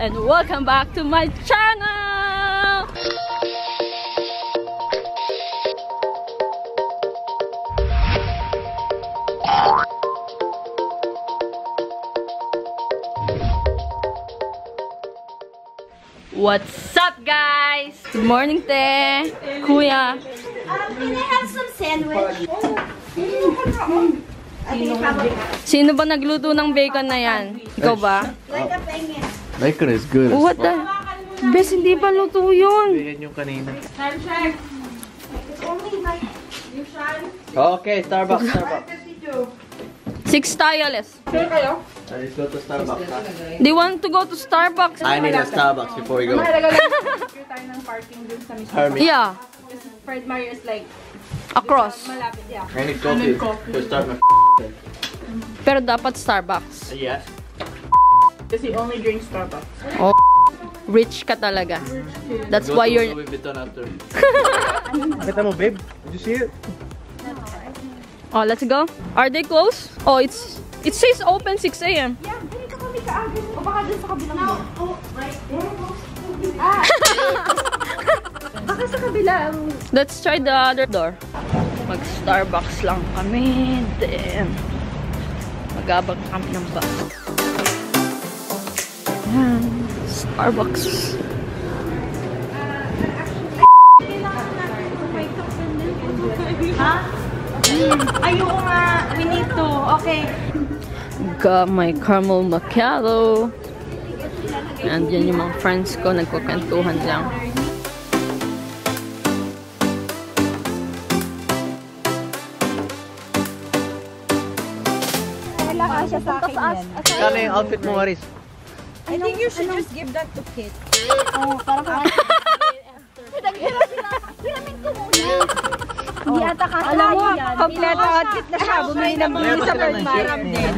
and welcome back to my channel! What's up guys? Good morning te! Kuya! Um, can I have some sandwich? Sino ba nagluto ng bacon na yan? Ikaw ba? Like a penguin. Bacon is good. What the? Bes, hindi pa luto yun. Yan yung kanina. It's only like Okay, Starbucks, Starbucks. Six tayo, les. Let's go to Starbucks. ha? They want to go to Starbucks. I need a Starbucks before we go. tayo ng parking dun sa. Hermit. Yeah, Fred Meyer is like, across. malapit, yeah. I need coffee to start my Pero dapat Starbucks. Yes. Kasi only drink Starbucks. Oh, rich ka talaga. That's Go why to you're... Louis Vuitton after. Kita mo, babe? Did you see it? Oh, let's go. Are they closed? Oh, it's... It says open 6 a.m. Yeah, ganito kami kaagad. O baka dun sa kabilang no. oh, right there. Ah! baka sa kabila. Let's try the other door. Mag-Starbucks lang kami. Then, magabag kami ng bus. Yan. Starbucks. Ha? Ayoko nga. We need to. Okay. Got my caramel macchiato. And yan yung mga friends ko. Nagkukwentuhan lang. Wala ka siya sa akin yan. Yung outfit mo, Maris? I think you should just give that to Kit. Oo, parang Hiramin ko muna. Hindi ata kasi Alam mo, kompleto outfit na siya. Bumili na bumili sa Fred Meyer din.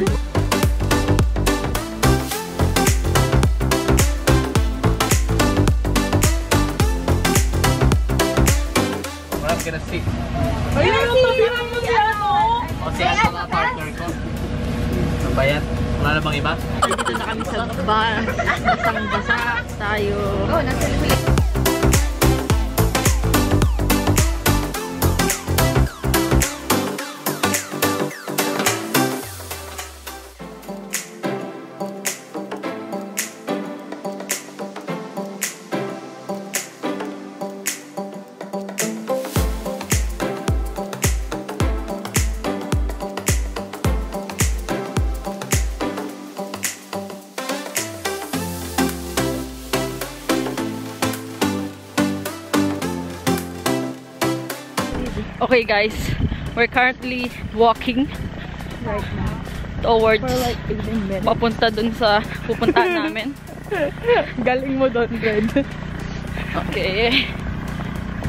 What I'm gonna see. Ayun, tabihan mo si ano. O si ano mga partner ko. Yan? Wala na bang iba? Dito na kami sa bar. Basang-basa tayo. Oh, nasa Okay guys, we're currently walking Right now. towards For like 15 minutes. papunta dun sa pupuntahan namin. Galing mo doon, Fred. Okay.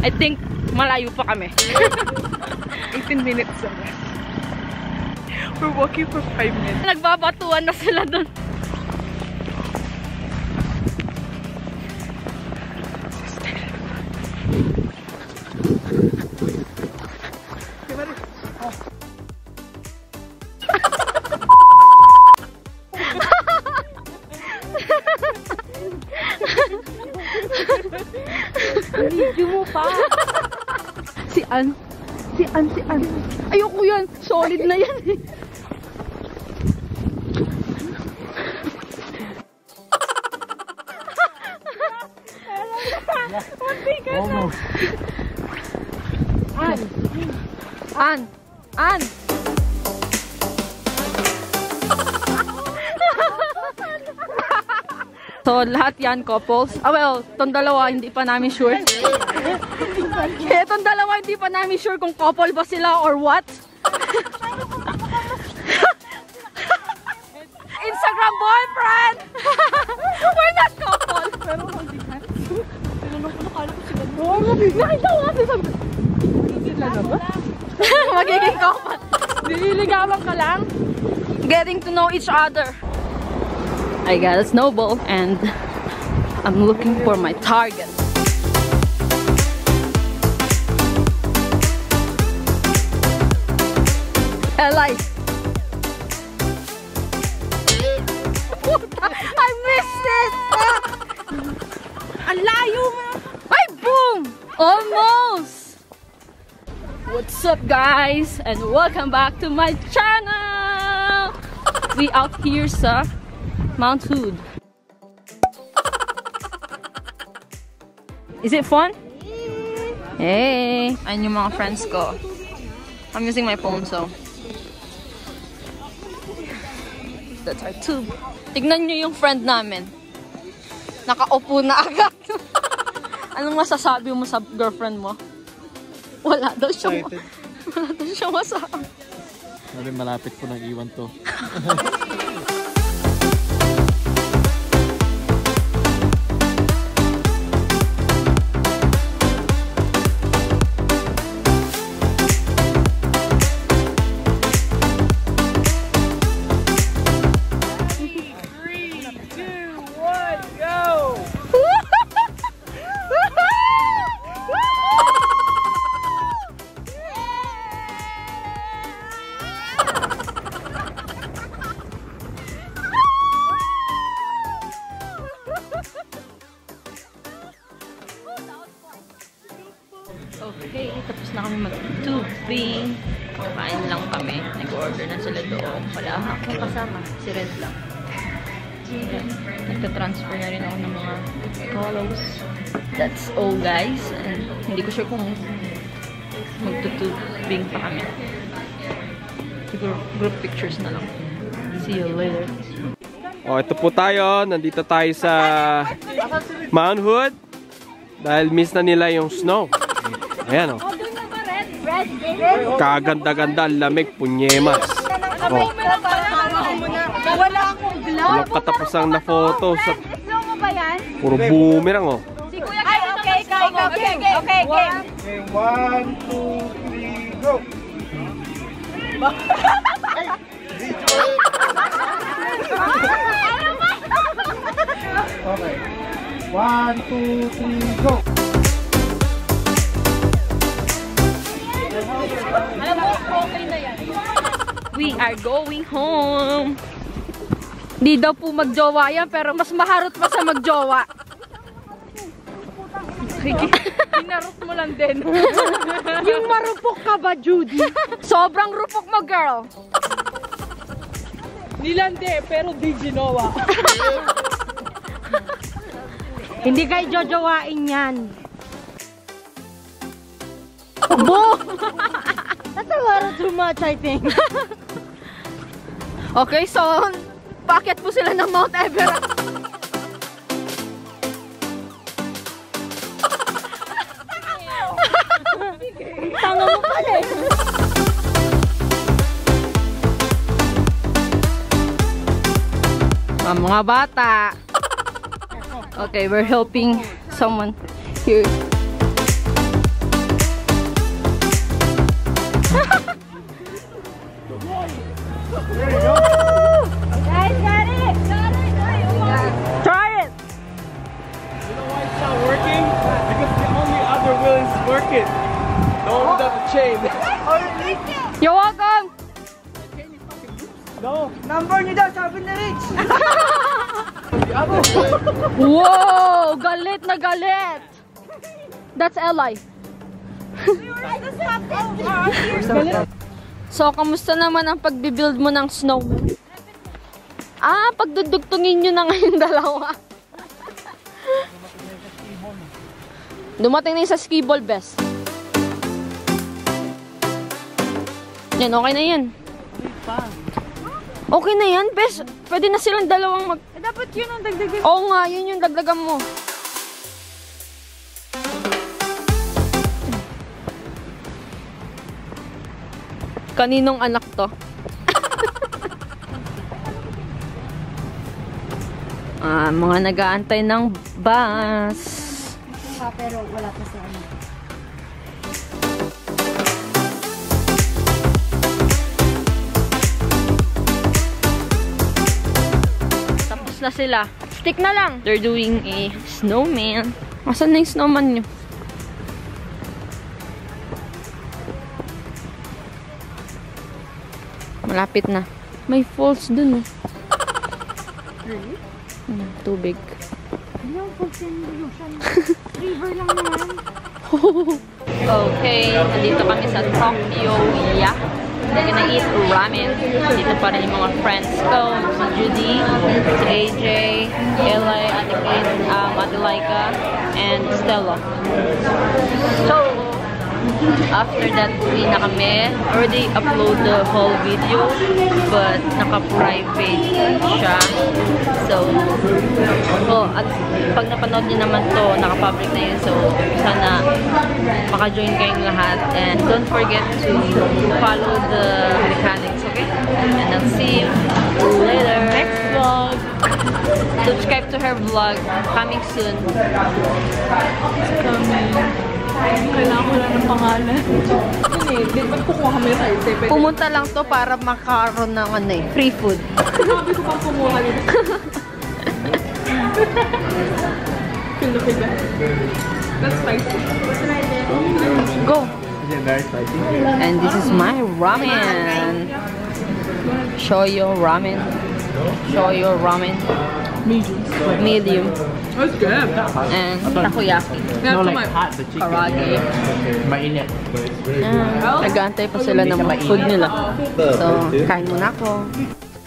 I think malayo pa kami. 18 minutes. We're walking for 5 minutes. Nagbabatuan na sila dun. Video mo pa. Si An. Si An, si An. Ayoko yan. Solid na yan eh. So, lahat yan couples. Ah, well, tong dalawa, hindi pa namin sure. Kaya tong dalawa, hindi pa namin sure kung couple ba sila or what. Instagram boyfriend! We're not couple! Pero hindi ka. Tinanong ko, nakala ko sila. Nakita ko kasi sabi. Sila na ba? Magiging couple. Nililigawan ka lang. Getting to know each other. I got a snowball and I'm looking for my target. Eli. I missed it! Ang layo! Ay, boom! Almost! What's up, guys? And welcome back to my channel! We out here sa Mount Hood. Is it fun? Hey! Ayun yung mga friends ko. I'm using my phone, so... That's our tube. Tignan nyo yung friend namin. Nakaupo na agad. Anong masasabi mo sa girlfriend mo? Wala daw siya. Wala daw siya masabi. Sabi malapit ko nang iwan to. Okay, tapos na kami mag-tubing. Kain lang kami. Nag-order na sila doon. Wala akong kasama. Si Red lang. Ayan. Nagta-transfer na rin ako ng mga follows. That's all, guys. And hindi ko sure kung magtutubing pa kami. Siguro group pictures na lang. See you later. Oh, ito po tayo. Nandito tayo sa Mount Hood. Dahil miss na nila yung snow. Ayan oh. Kaganda-ganda, lamig, punyemas. Oh, Wala akong vlog. walang katapusang na photo sa Slow mo ba yan? puro boomerang oh. Ay, okay, ikaw, ikaw, game. Okay, game. One, two, three, go! Okay. One, two, three, go! We are going home. Di daw po magjowa yan, pero mas maharot pa sa magjowa. Pinarot mo lang din. yung marupok ka ba, Judy? Sobrang rupok mo, girl. Nilande, pero di ginawa. Hindi kayo jojowain yan. Bo! That's a little too much, I think. Okay, so, packet po sila ng Mount Everest. Tanga mo pala eh. Ah, mga bata. Okay, we're helping someone here. Guys, got it. Got it. Try it! You know why it's not working? Because the only other wheel is working. The one without the chain. You're welcome! No. Wow! Galit na galit! That's Eli. so, kamusta naman ang pagbibuild mo ng snowman? Ah, pagdudugtungin nyo na ngayon dalawa. Dumating na yung sa ski ball best. Yan, okay na yan. Okay na yan, best. Pwede na silang dalawang mag... Eh, dapat yun ang dagdagan. Oo nga, yun yung dagdagan mo. Kaninong anak to? ah, mga nag-aantay ng bus. Pa, pero wala pa sa ano. Tapos na sila. Stick na lang. They're doing a snowman. Asan na yung snowman nyo? Malapit na. May falls dun oh. Really? tubig. Yung Fulton Ocean. River lang naman. Okay, nandito kami sa Tokyo, yeah. We're gonna eat ramen. Dito pa rin yung mga friends ko. Si Judy, si AJ, Eli, Ate Kate, um, Ate Laika, and Stella. So, after that, uwi na kami. Already upload the whole video, but naka-private siya. So, well, at pag napanood niyo naman to, naka-public na yun. So, sana maka-join kayong lahat. And don't forget to follow the mechanics, okay? And I'll see you later. Next vlog. Subscribe to her vlog. Coming soon. Kailangan ko lang ng pangalan. Yun eh, di ba kukuha kami eh? Pwede. Pumunta lang to para makaroon ng ano eh, free food. Sabi ko pang kumuha nito. Na. That's spicy. Go! Is it very spicy? And this is my ramen. Shoyu ramen. Shoyu ramen. Medium. Medium. That's good. And takoyaki. Yeah, No, like hot, the chicken. Karage. Mainit. Ah, Nag-aantay pa sila ng food nila. So, kain muna ako.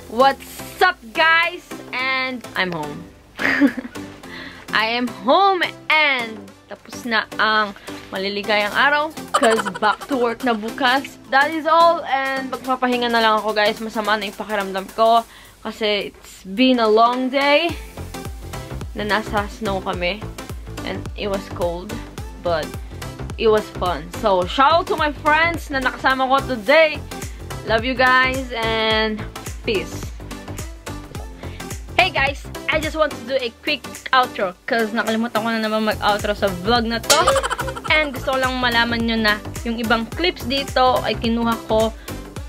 What's up, guys? And I'm home. I am home and tapos na ang maliligayang araw because back to work na bukas. That is all and magpapahinga na lang ako guys. Masama na yung pakiramdam ko kasi it's been a long day na nasa snow kami and it was cold but it was fun. So, shout out to my friends na nakasama ko today. Love you guys and peace. Hey guys, I just want to do a quick outro because nakalimutan ko na naman mag-outro sa vlog na to. And gusto ko lang malaman nyo na yung ibang clips dito ay kinuha ko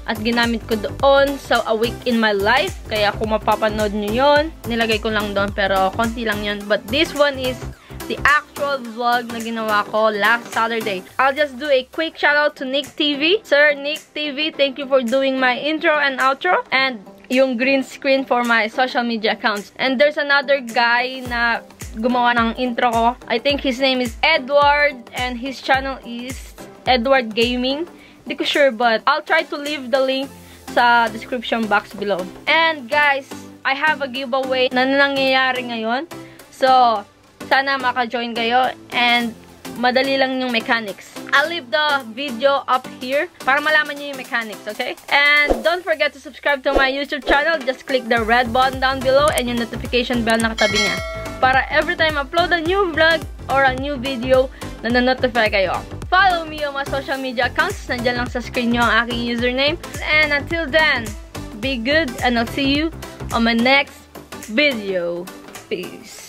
at ginamit ko doon sa A Week in My Life. Kaya kung mapapanood nyo yon nilagay ko lang doon pero konti lang yun. But this one is the actual vlog na ginawa ko last Saturday. I'll just do a quick shout out to Nick TV. Sir Nick TV, thank you for doing my intro and outro. And yung green screen for my social media accounts. And there's another guy na gumawa ng intro ko. I think his name is Edward and his channel is Edward Gaming. Hindi ko sure but I'll try to leave the link sa description box below. And guys, I have a giveaway na nangyayari ngayon. So, sana maka-join kayo and madali lang yung mechanics. I'll leave the video up here para malaman nyo yung mechanics, okay? And don't forget to subscribe to my YouTube channel. Just click the red button down below and yung notification bell na katabi niya. Para every time I upload a new vlog or a new video, na notify kayo. Follow me on my social media accounts. Nandiyan lang sa screen nyo ang aking username. And until then, be good and I'll see you on my next video. Peace.